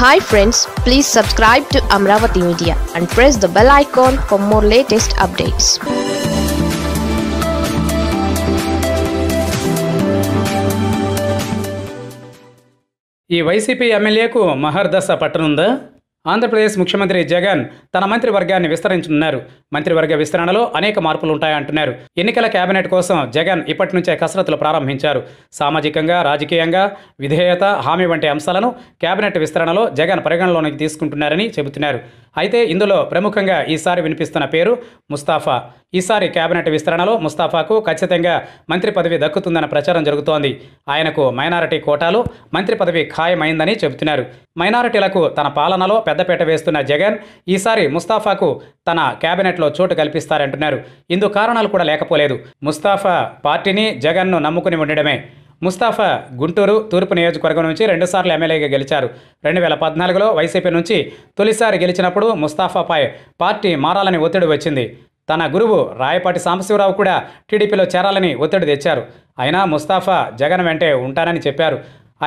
Hi friends please subscribe to Amaravati media and press the bell icon for more latest updates ఈ YCP ఎమ్మెల్యేకు మహర్దశ పట్టనుందా? ఆంధ్రప్రదేశ్ ముఖ్యమంత్రి జగన్ తన మంత్రివర్గాన్ని విస్తరించనున్నారు. మంత్రివర్గ విస్తరణలో అనేక మార్పులు ఉంటాయంటున్నారు ఎన్నికల కేబినెట్ కోసం జగన్ ఇప్పటి నుంచే కసరత్తులు ప్రారంభించారు. సామాజికంగా రాజకీయంగా విధేయత హామీ వంటి అంశాలను కేబినెట్ విస్తరణలో జగన్ పరిగణలోనికి తీసుకుంటున్నారని చెబుతున్నారు. అయితే ఇందులో ప్రముఖంగా ఈసారి వినిపిస్తున్న పేరు ముస్తాఫా. ఈసారి కేబినెట్ విస్తరణలో ముస్తాఫాకు ఖచ్చితంగా మంత్రి పదవి దక్కుతుందన్న ప్రచారం జరుగుతోంది. ఆయనకు మైనారిటీ కోటాలో మంత్రి పదవి ఖాయమైందని చెబుతున్నారు. మైనారిటీలకు తన పాలనలో పెద్దపీట వేస్తున్న జగన్ ఈసారి ముస్తాఫాకు తన కేబినెట్లో చోటు కల్పిస్తారంటున్నారు. ఇందు కారణాలు కూడా లేకపోలేదు. ముస్తాఫా పార్టీని జగన్ను నమ్ముకుని ఉండడమే. ముస్తాఫా గుంటూరు తూర్పు నియోజకవర్గం నుంచి రెండుసార్లు ఎమ్మెల్యేగా గెలిచారు. రెండు వేల పద్నాలుగులో వైసీపీ నుంచి తొలిసారి గెలిచినప్పుడు ముస్తాఫాపై పార్టీ మారాలని ఒత్తిడి వచ్చింది. తన గురువు రాయపాటి సాంబశివరావు కూడా టీడీపీలో చేరాలని ఒత్తిడి తెచ్చారు. అయినా ముస్తాఫా జగన్ వెంటే ఉంటానని చెప్పారు.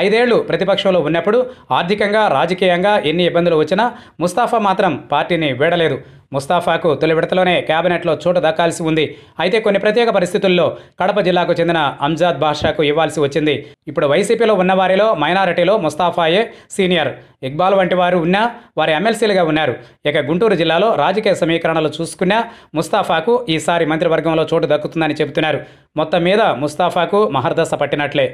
ఐదేళ్ళు ప్రతిపక్షంలో ఉన్నప్పుడు ఆర్థికంగా రాజకీయంగా ఎన్ని ఇబ్బందులు వచ్చినా ముస్తాఫా మాత్రం పార్టీని వీడలేదు. ముస్తాఫాకు తొలి విడతలోనే కేబినెట్లో చోటు దక్కాల్సి ఉంది. అయితే కొన్ని ప్రత్యేక పరిస్థితుల్లో కడప జిల్లాకు చెందిన అంజాద్ బాషాకు ఇవ్వాల్సి వచ్చింది. ఇప్పుడు వైసీపీలో ఉన్నవారిలో మైనారిటీలో ముస్తాఫాయే సీనియర్. ఇక్బాల్ వంటి వారు ఉన్నా వారి ఎమ్మెల్సీలుగా ఉన్నారు. ఇక గుంటూరు జిల్లాలో రాజకీయ సమీకరణలు చూసుకున్నా ముస్తాఫాకు ఈసారి మంత్రివర్గంలో చోటు దక్కుతుందని చెబుతున్నారు. మొత్తం మీద ముస్తాఫాకు మహర్దశ పట్టినట్లే.